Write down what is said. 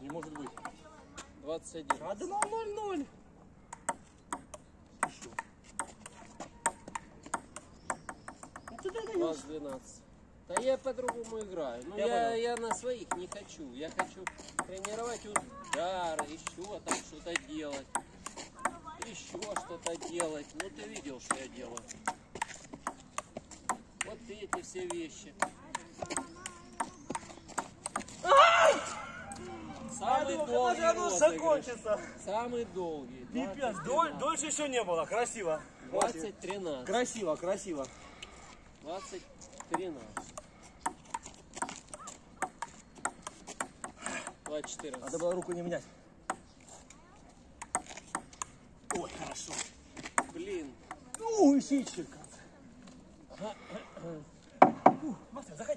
Не может быть. 21. А да на 0-0. Еще. Ну ты даешь. 20-12. Да я по-другому играю. Ну Я я, я, на своих не хочу. Я хочу тренировать удар, еще там что-то делать. Еще что-то делать. Ну ты видел, что я делаю. Вот эти все вещи. Самый Я думал, долгий когда же оно розыгрыш. закончится. Самый долгий. Пипец, 20-13. доль, дольше еще не было. Красиво. 20-13. Красиво, красиво. 20-13. 20-14. Надо было руку не менять. Ой, хорошо. Блин. Ну, черкаться. Мастер, заходи.